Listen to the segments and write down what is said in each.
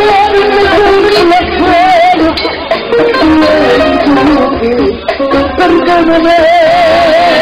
هي ڏسڻ لڳي وئي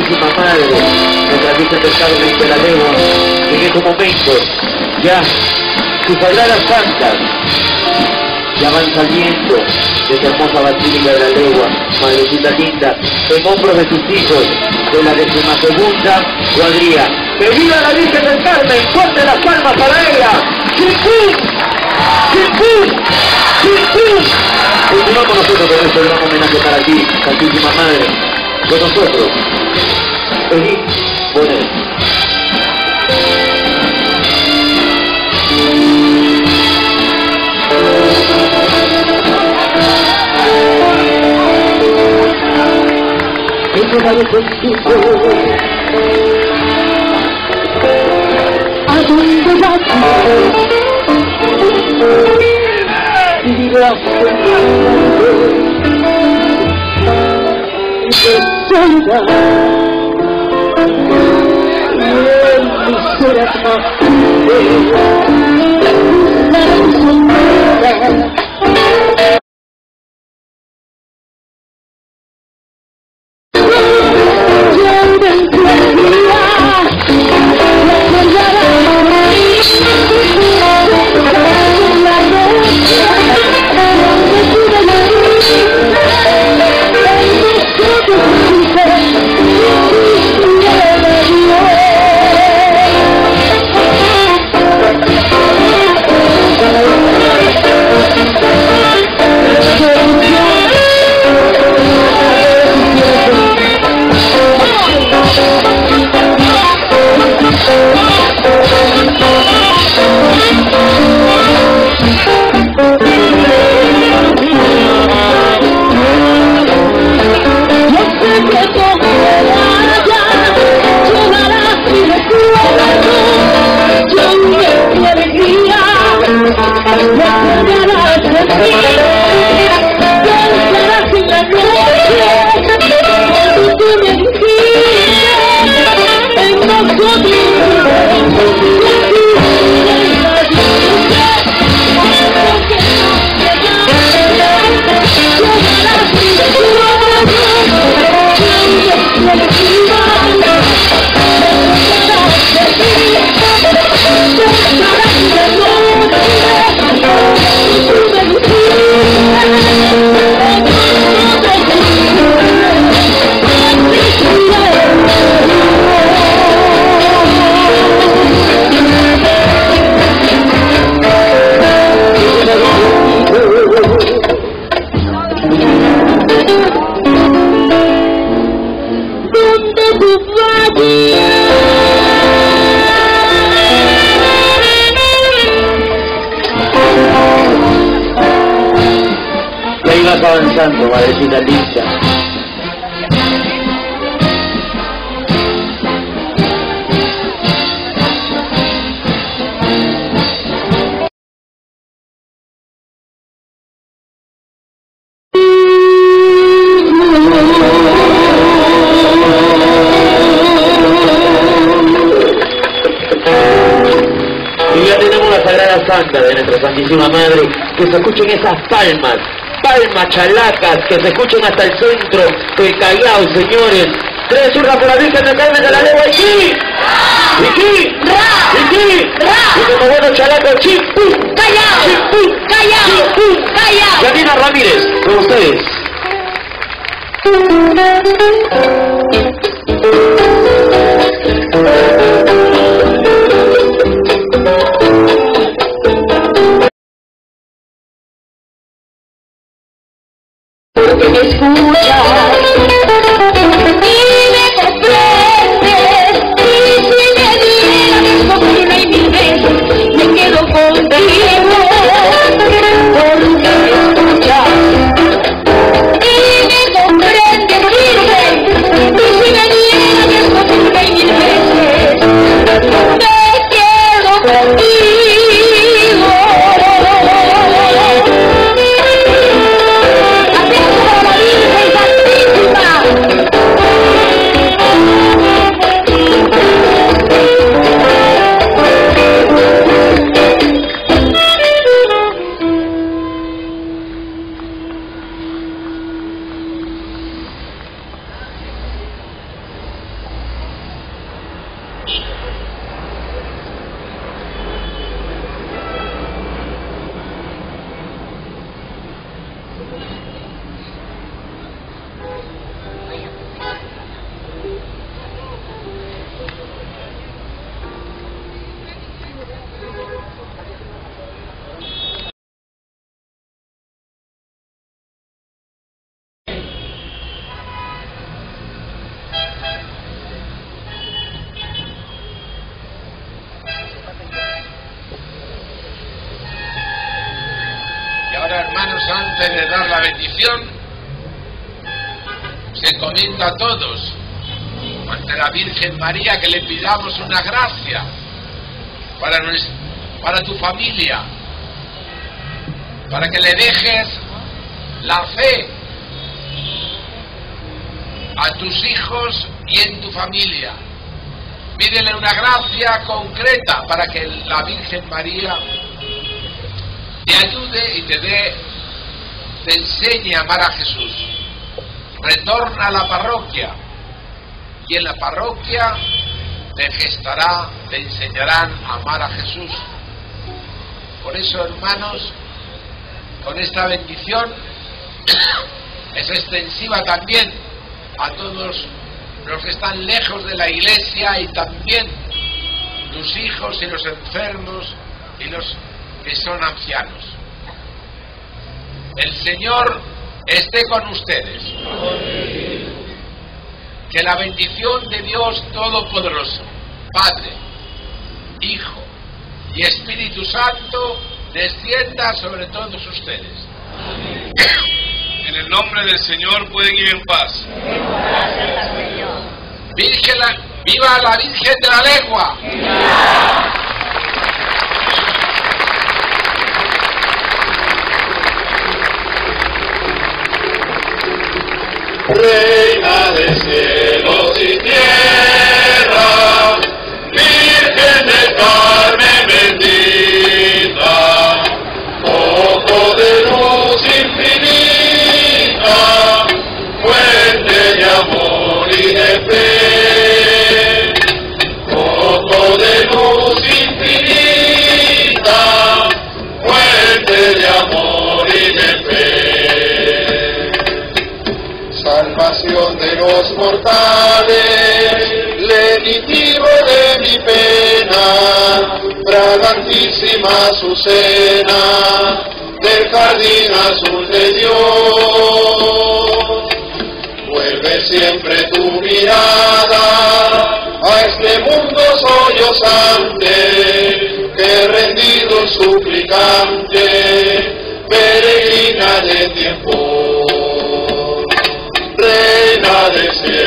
Santísima Madre, nuestra Virgen del Carmen de la Legua, en estos momentos, ya, sus sagradas santas, ya van saliendo de esa hermosa Basílica de la Legua, Madrecita linda, en hombros de sus hijos, de la decimasegunda cuadrilla. ¡Que viva la Virgen del Carmen! ¡Fuerte las palmas para ella! ¡Chimpún! ¡Chimpún! ¡Chimpún! Continuamos nosotros con este gran homenaje para ti, Santísima Madre, con nosotros, Edith Bonet. ¿A dónde vas? Vivirás de soledad y en mi ser más palmas chalacas, que se escuchen hasta el centro del Callao, señores. Tres urnas por la Virgen de Carmen de la y aquí, y aquí, y como buenos chalacos, chimpú, Callao, chimpú, Callao, chimpú. Callao. Yanina Ramírez, con ustedes. María que le pidamos una gracia para, nues- para tu familia, para que le dejes la fe a tus hijos y en tu familia. Pídele una gracia concreta para que la Virgen María te ayude y te dé, te enseñe a amar a Jesús. Retorna a la parroquia y en la parroquia te gestará, te enseñarán a amar a Jesús. Por eso, hermanos, con esta bendición es extensiva también a todos los que están lejos de la iglesia y también tus hijos y los enfermos y los que son ancianos. El Señor esté con ustedes. Que la bendición de Dios Todopoderoso, Padre, Hijo y Espíritu Santo, descienda sobre todos ustedes. En el nombre del Señor pueden ir en paz. Virgen la- ¡Viva la Virgen de la Legua! Virgen del Carmen última azucena del jardín azul de Dios. Vuelve siempre tu mirada a este mundo sollozante que rendido suplicante peregrina de tiempo, reina de ser.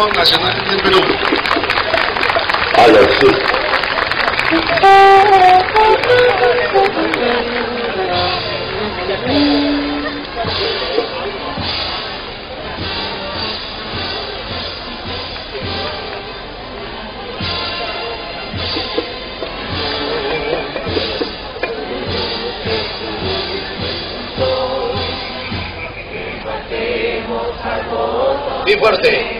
Himno Nacional del Perú. A los sí. Bien fuerte.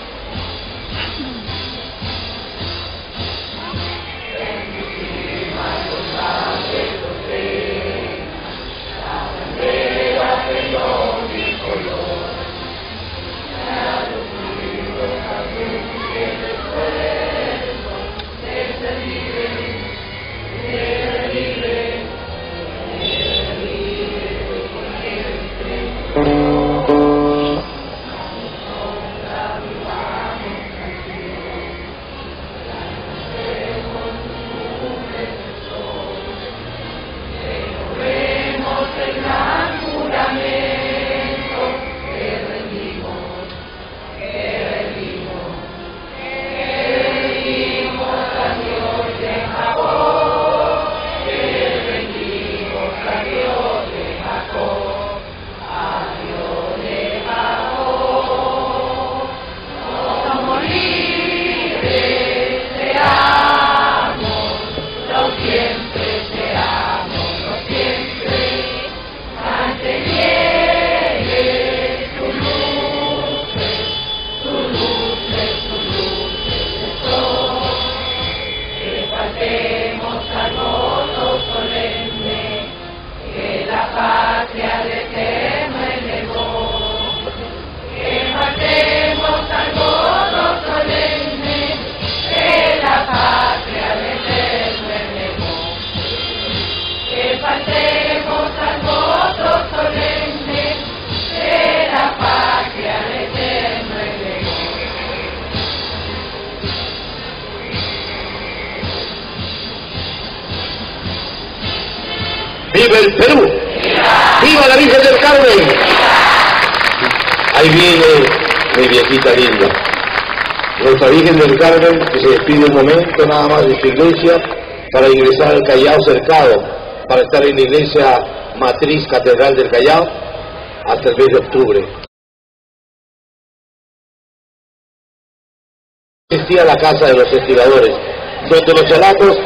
¡Viva el Perú! ¡Viva la Virgen del Carmen! Ahí viene mi viejita linda. Nuestra Virgen del Carmen que se despide un momento nada más de su iglesia para ingresar al Callao cercado, para estar en la iglesia matriz catedral del Callao hasta el mes de octubre. Existía la casa de los estiradores, donde los chalacos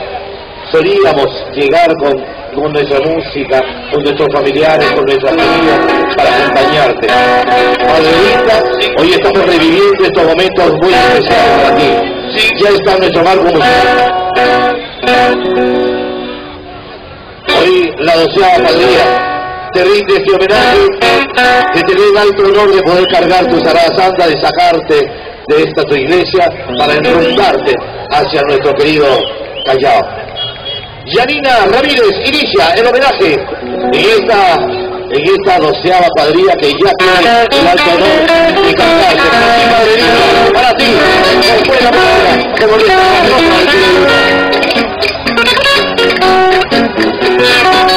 solíamos llegar con, con nuestra música, con nuestros familiares, con nuestra familia, para acompañarte. Padrita, hoy estamos reviviendo estos momentos muy especiales para ti. Ya está nuestro marco. Hoy la doceava padrilla te rinde este homenaje, que te dé el alto honor de poder cargar tu Sarada Santa, de sacarte de esta tu iglesia para enrumbarte hacia nuestro querido Callao. Yanina Ramírez inicia el homenaje en esta, en esta doceava cuadrilla que ya tiene el alto honor de cantarse. Mi padre para ti, después la palabra, como le una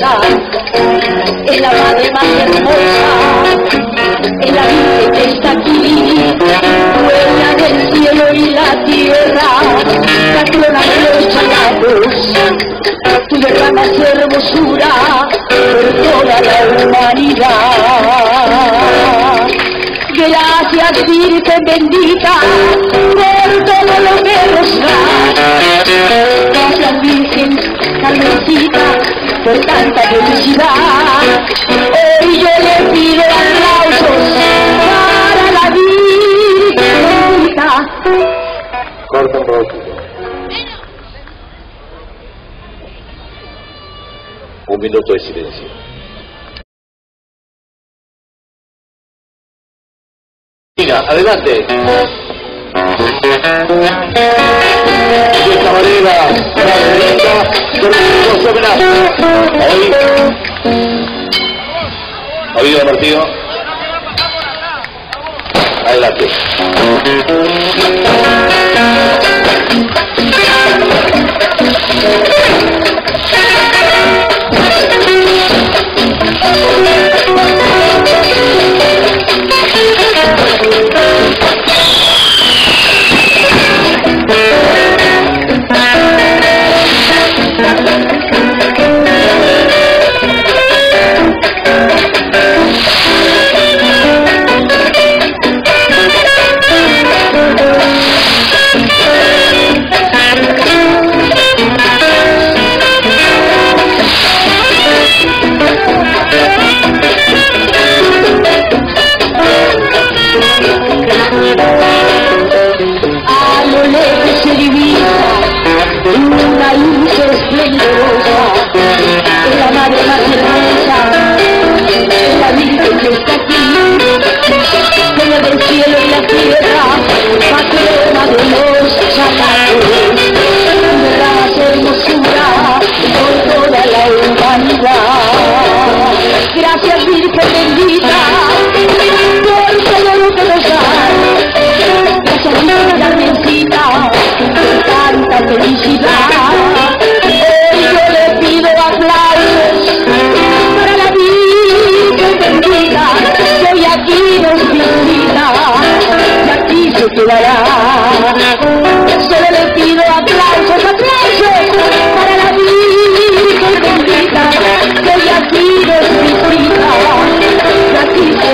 esplendorosa, es la más hermosa, es la que está aquí, dueña del cielo y la tierra, patrona de los chalados, tú derramas hermosura por toda la humanidad. Gracias Virgen bendita por todo lo que nos das. Gracias Virgen Carmencita por tanta felicidad. Hoy yo le pido aplausos para la bendita. Corta un. Un minuto de silencio. Mira, adelante. De esta manera, terminamos su homenaje. Hoy, oído Martillo. Adelante. La madre más hermosa, la Virgen que está aquí, dueña del cielo y la tierra, patrona de los chacales, derramas hermosura por toda la humanidad. Gracias Virgen bendita por todo lo que nos das. Gracias Virgen Carmencita por tanta felicidad. ayudará. Solo le pido aplausos, aplausos para la Virgen bendita, que ella ha sido bendita, y aquí se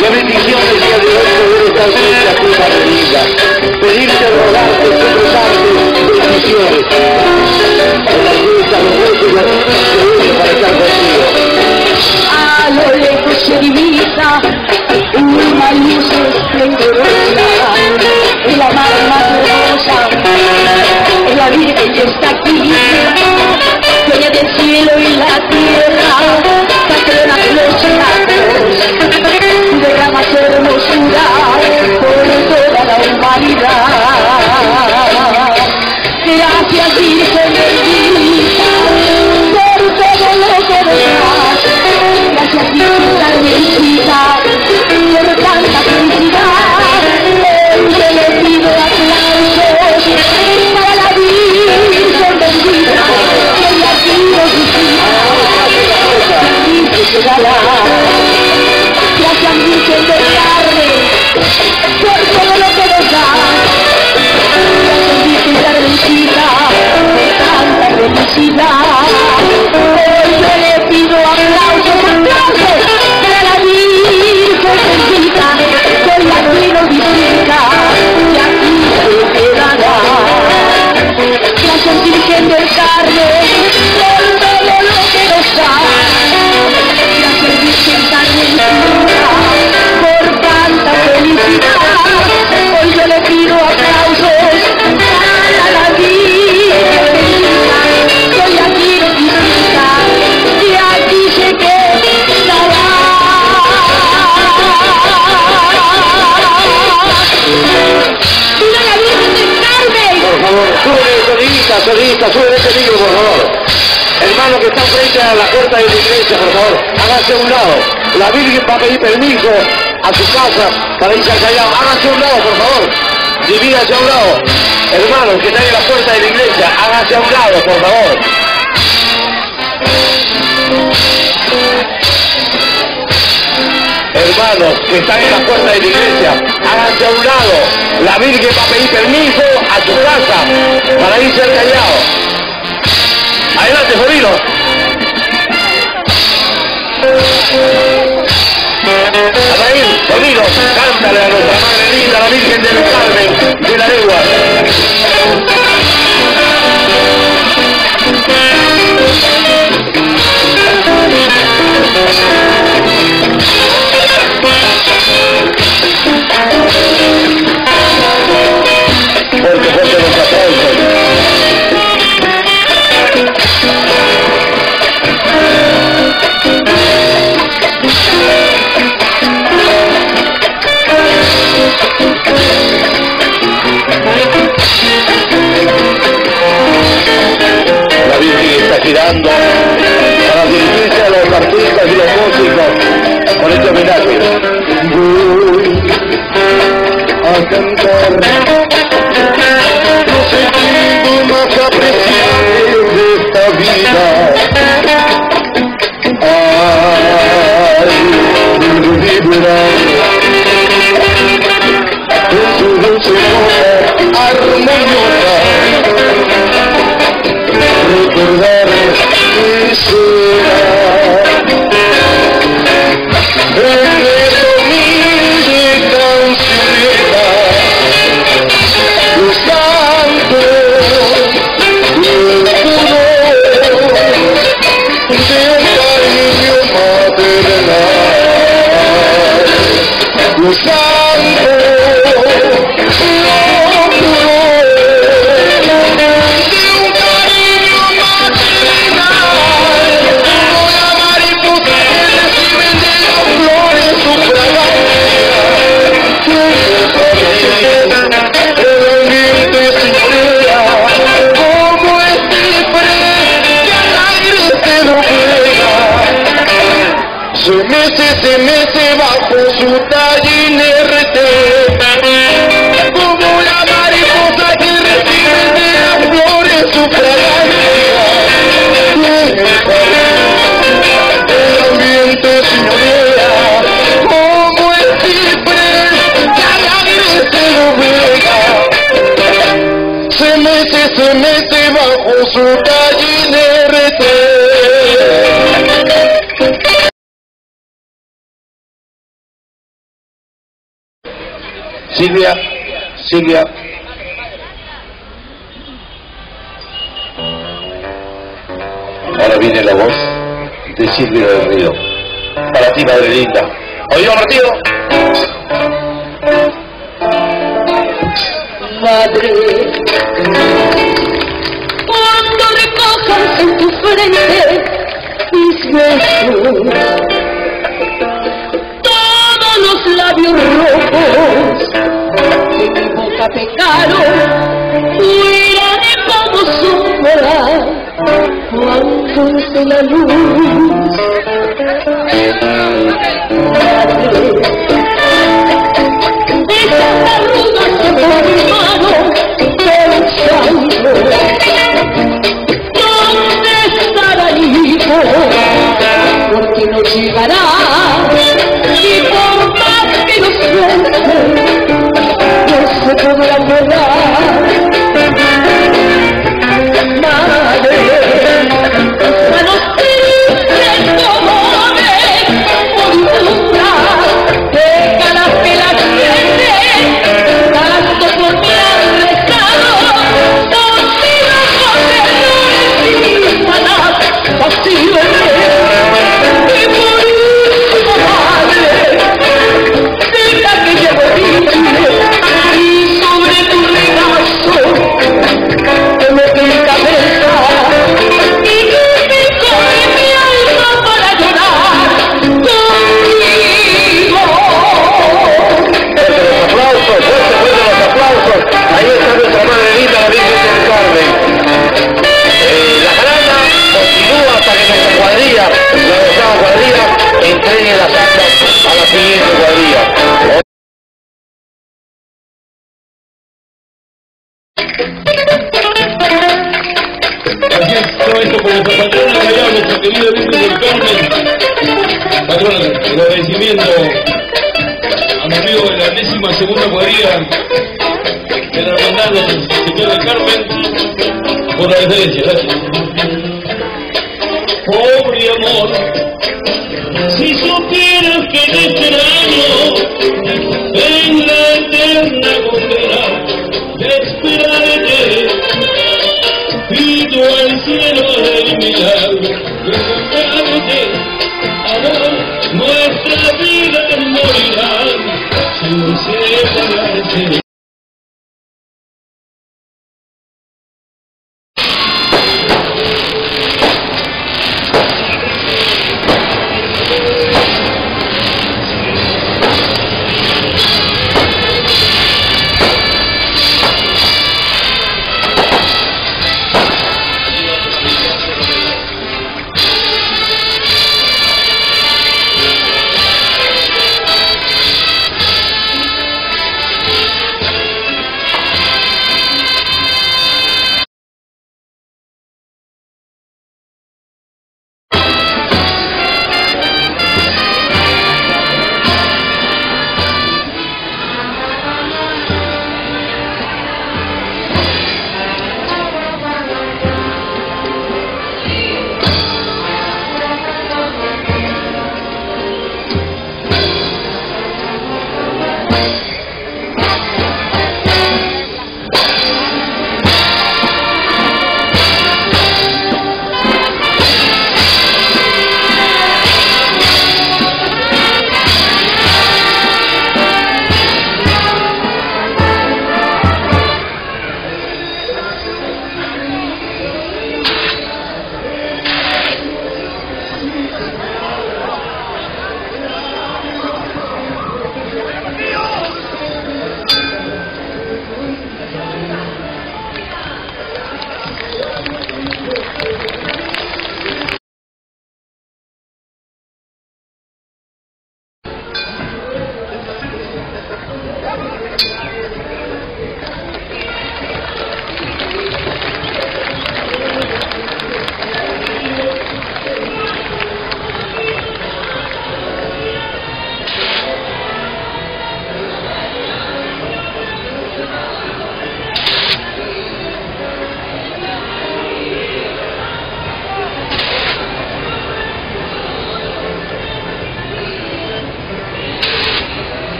La bendición del día de hoy sobre esta vida, culpa de vida, pedirte rogar a lo lejos se divisa una luz esplendorosa, es la mar la que está aquí, del cielo y la tierra, los santos, derrama su hermosura por toda la humanidad. que a vida. permiso a su casa para irse al Callao. Háganse a un lado, por favor. Divídanse a un lado. Hermanos que están en la puerta de la iglesia, háganse a un lado, por favor. Hermanos que están en la puerta de la iglesia, háganse a un lado. La Virgen va a pedir permiso a su casa para irse al Callao. Cántale a nuestra madre linda, la Virgen del Carmen, de la Legua.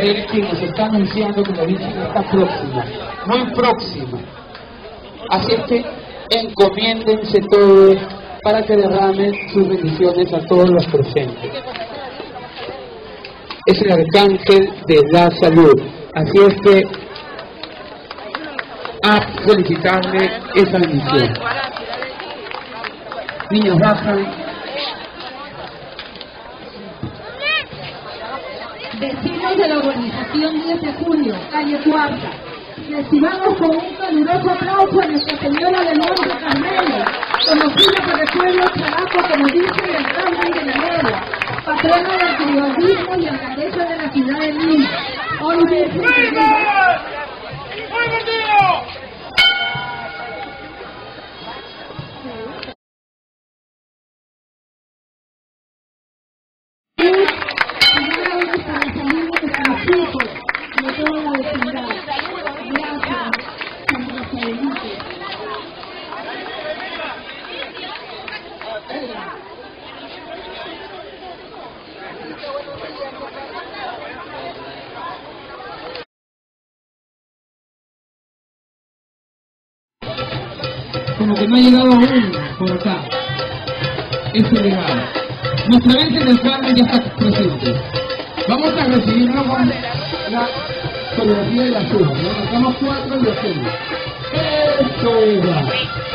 Rafael, quien nos está anunciando que la Virgen está próxima, muy próxima. Así es que encomiéndense todos para que derramen sus bendiciones a todos los presentes. Es el arcángel de la salud. Así es que a solicitarle esa bendición. Niños bajan. Vecinos de la urbanización 10 de julio, calle Cuarta. Recibamos con un caluroso aplauso a Nuestra Señora del Monte Carmelo, conocida por el pueblo characo como dice el Carmen de la Negua, patrona del periodismo y alcaldesa de la ciudad de Lima. Hoy Virgen coreografía de la suma. Nos marcamos cuatro y lo hacemos. Eso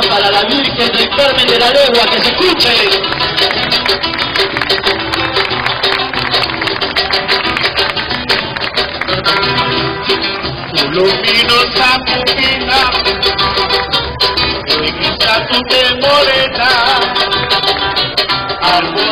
para la Virgen del Carmen de la Legua, que se escuche. luminosa pupila, tu morena, árbol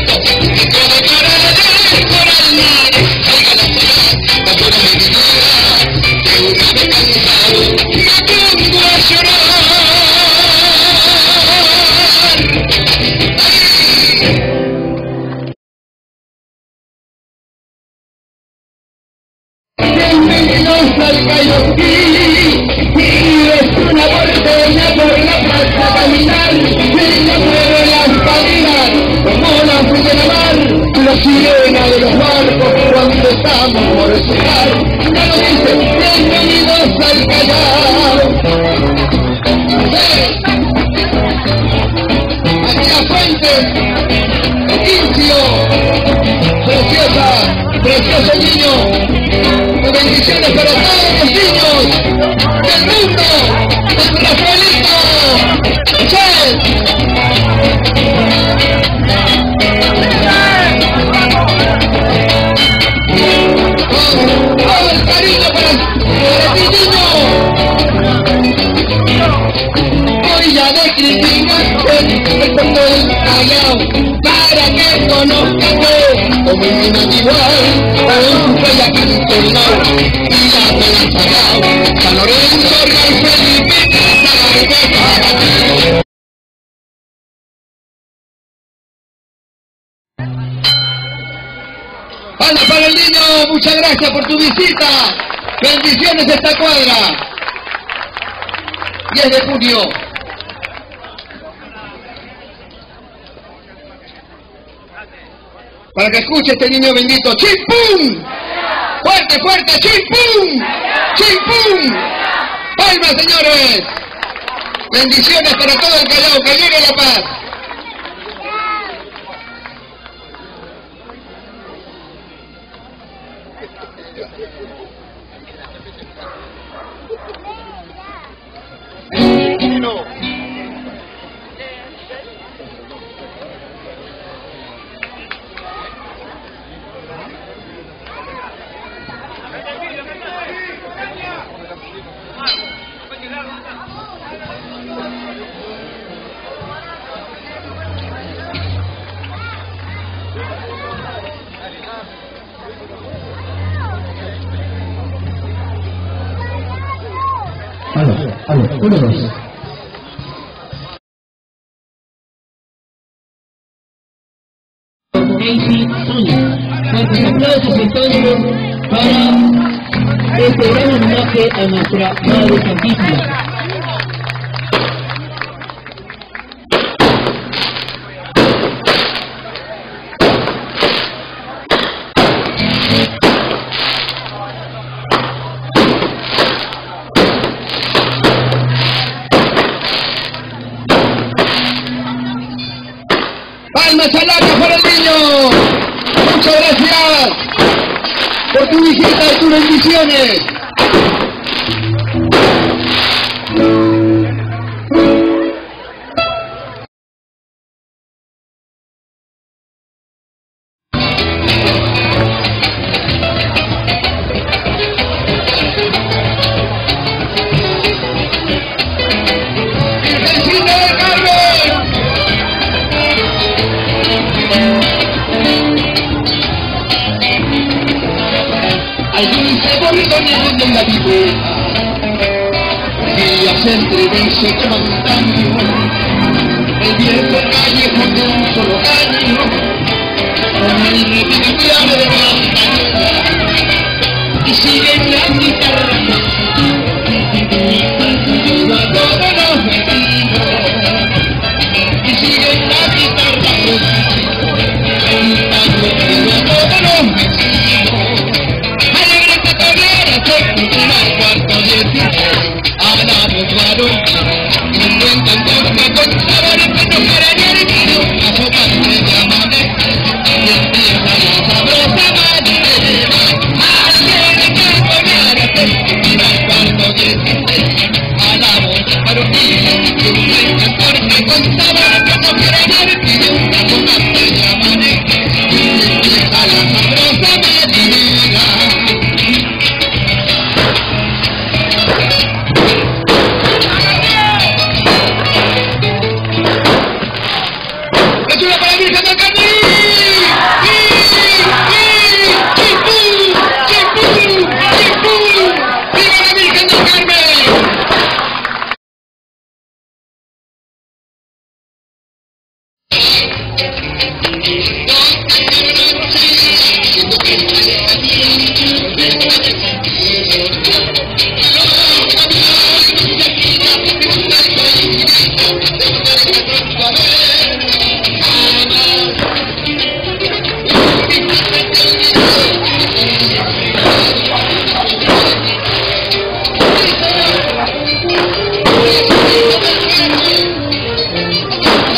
de junio Para que escuche este niño bendito. ¡Chimpum! ¡Fuerte, fuerte! ¡Chimpum! ¡Chimpum! ¡Palmas, señores! Bendiciones para todo el Callao. Que llegue la paz. Uno. Uno, dos. Daisy Zúñiga, participados entonces para este gran homenaje a nuestra Madre Santísima.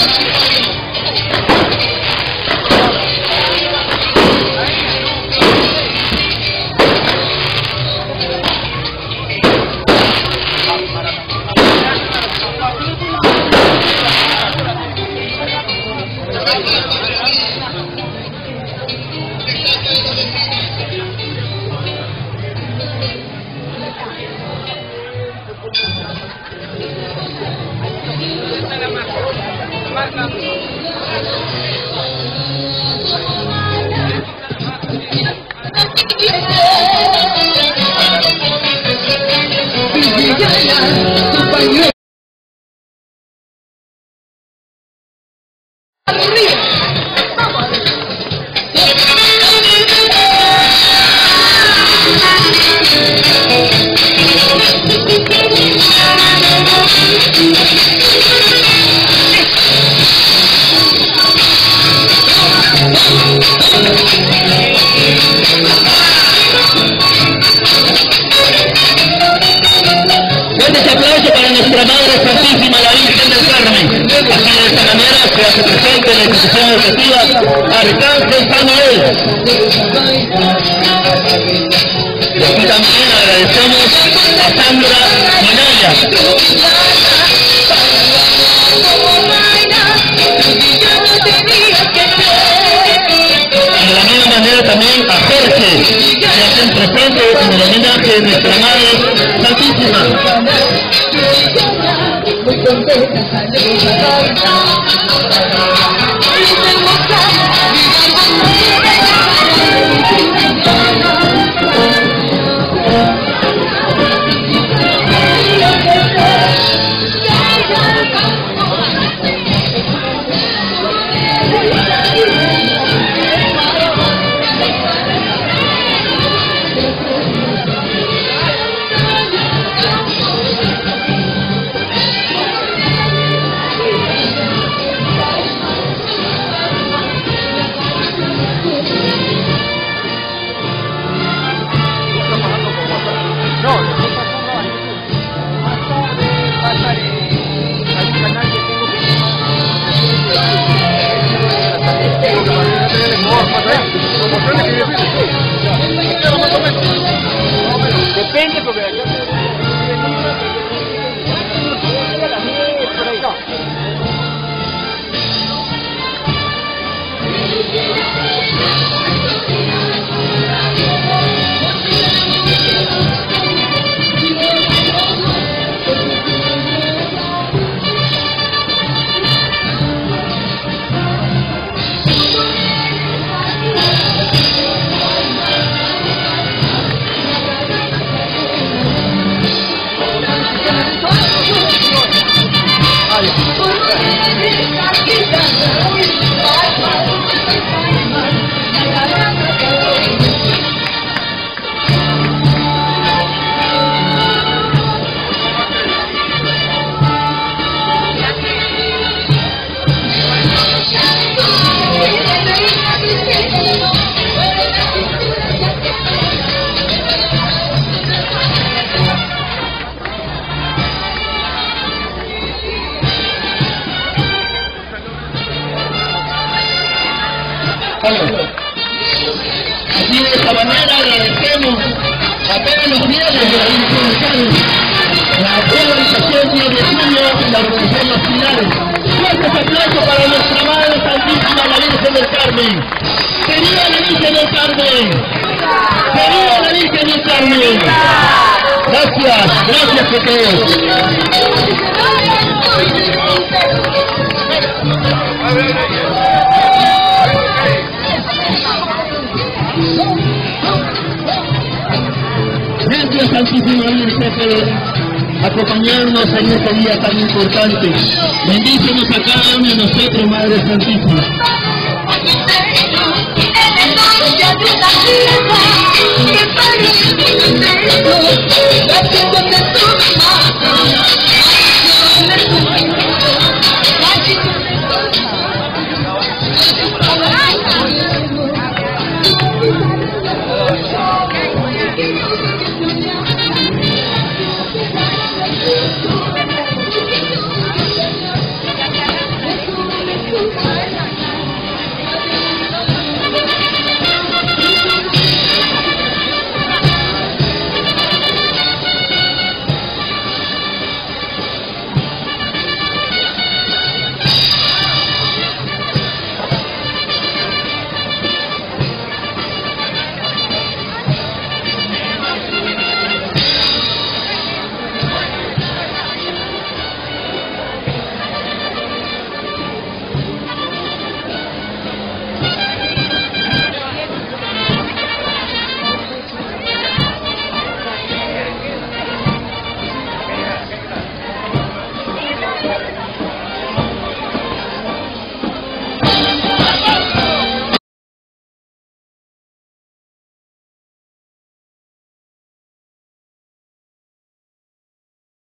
Thank you.